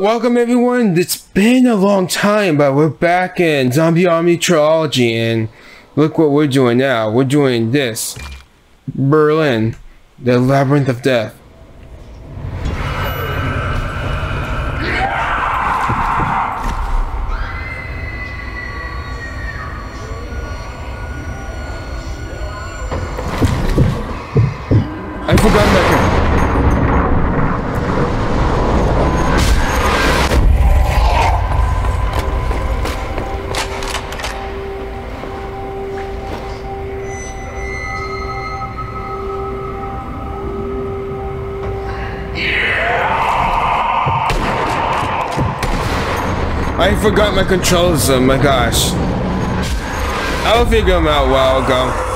welcome everyone. It's been a long time, but we're back in Zombie Army Trilogy, and look what we're doing now. We're doing this. Berlin, the Labyrinth of Death. I forgot my... I forgot my controls, oh my gosh. I'll figure them out a while ago.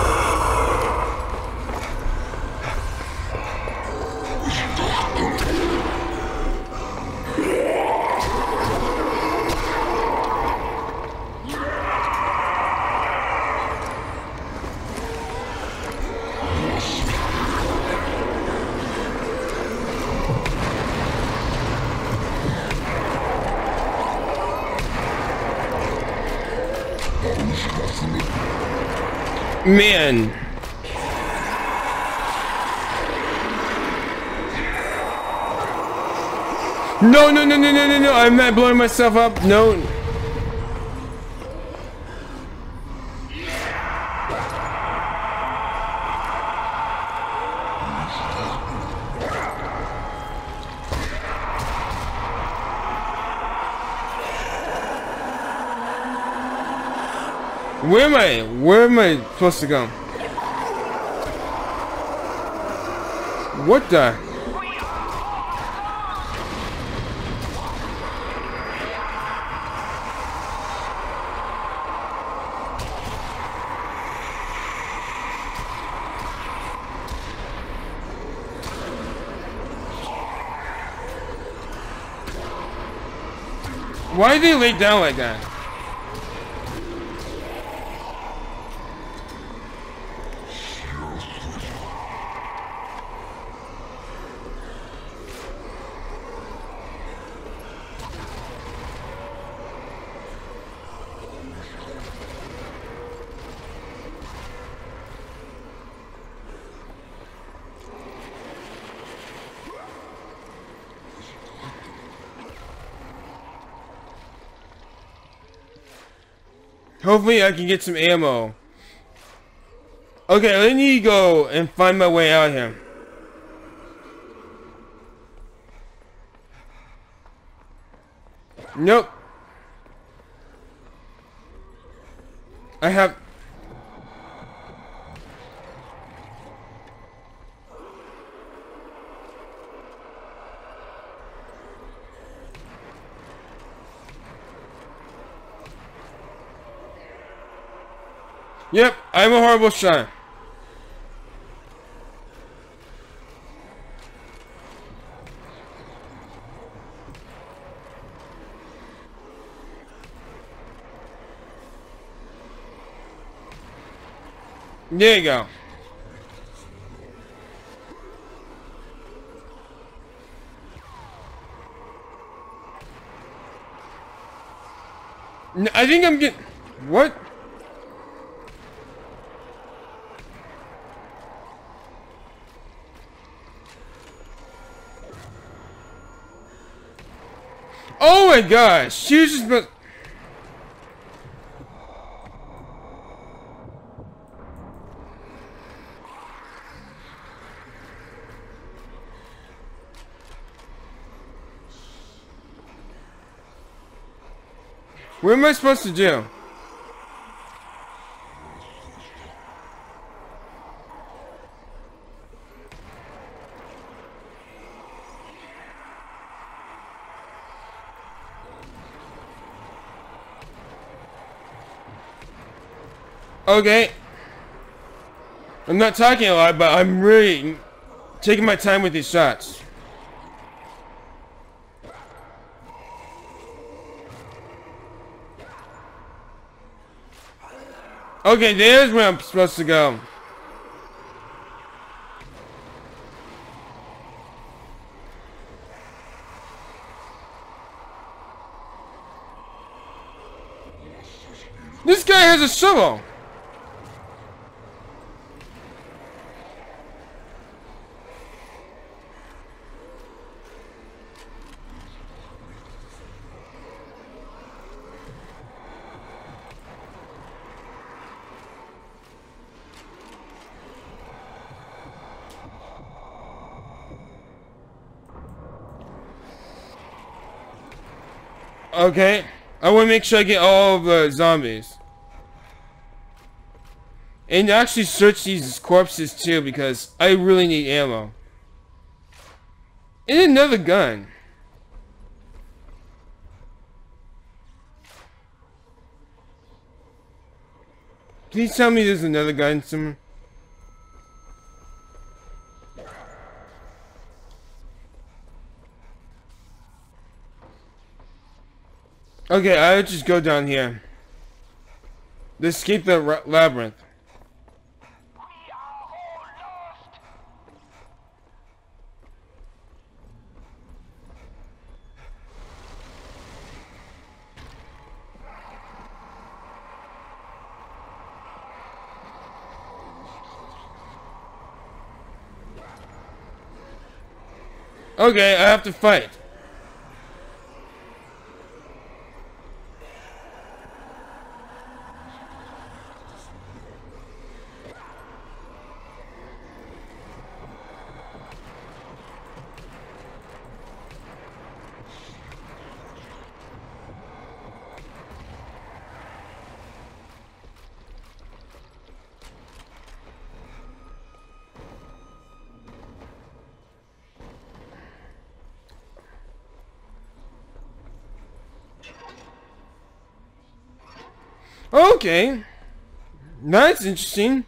Man. No, no, no, no, no, no, no. I'm not blowing myself up. No. Where am I? Where am I supposed to go? What the? Why did they lay down like that? Hopefully I can get some ammo. Okay, let me go and find my way out here. Nope. I have... Yep, I'm a horrible shot. There you go. I think I'm getting... What? Oh my gosh, she was just but What am I supposed to do? Okay. I'm not talking a lot, but I'm really taking my time with these shots. Okay, there's where I'm supposed to go. This guy has a shovel! Okay. I want to make sure I get all of the zombies. And actually search these corpses too because I really need ammo. And another gun. Please tell me there's another gun somewhere. Okay, I'll just go down here. Escape the labyrinth. Okay, I have to fight. Okay. That's interesting.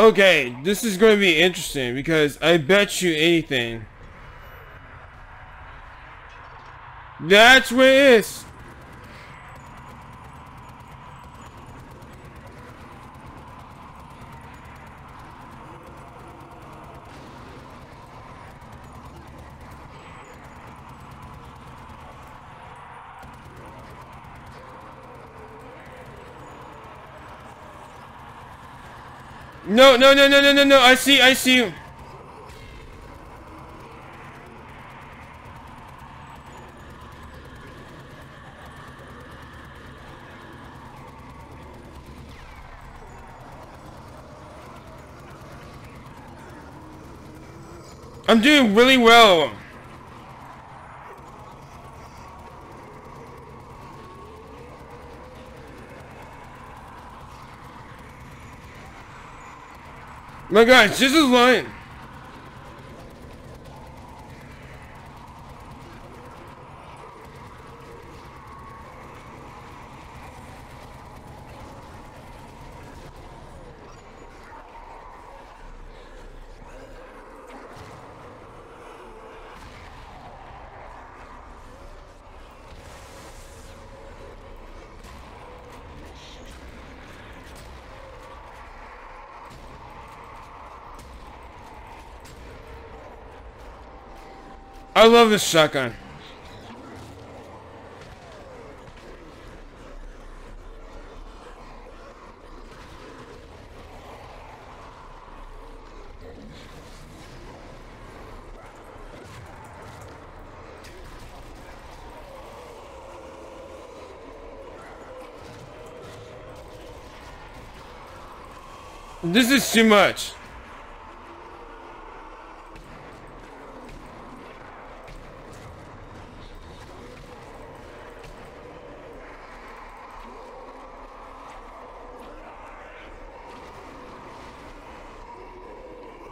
Okay, this is going to be interesting because I bet you anything. That's where it is. No, no, no, no, no, no, no. I see, I see you. I'm doing really well. My gosh, this is lying. I love this shotgun. This is too much.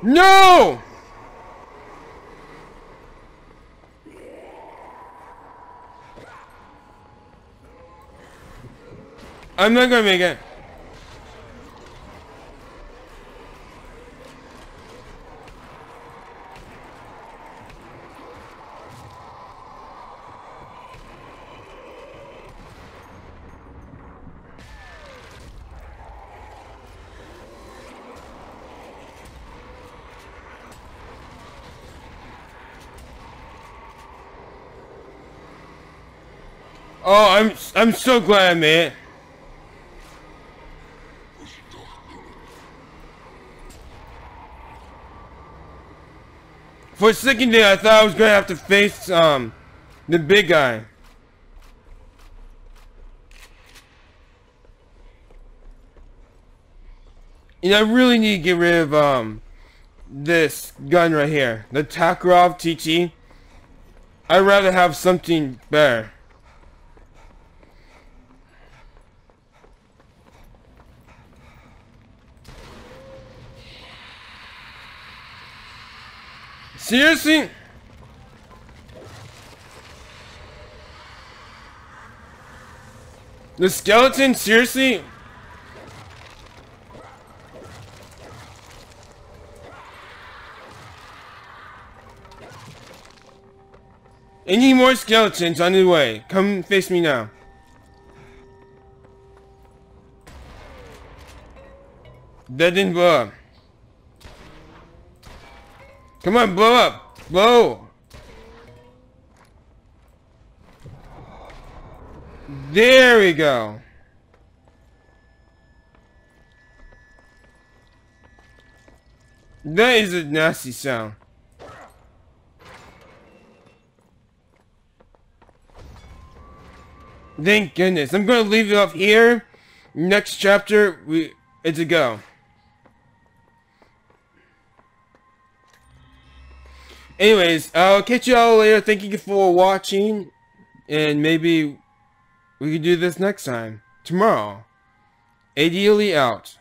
No! I'm not gonna make it. Oh, I'm I'm so glad it. For a second there, I thought I was gonna have to face um the big guy. And I really need to get rid of um this gun right here, the Tokarev TT. I'd rather have something better. Seriously? The skeleton? Seriously? Any more skeletons on the way? Come face me now. Didn't blow up. Come on, blow up! Blow! There we go. That is a nasty sound. Thank goodness. I'm to leave it off here. Next chapter, we it's a go. Anyways, I'll catch you all later. Thank you for watching. And maybe we can do this next time. Tomorrow. Adelite out.